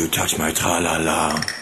you touch my tra-la-la.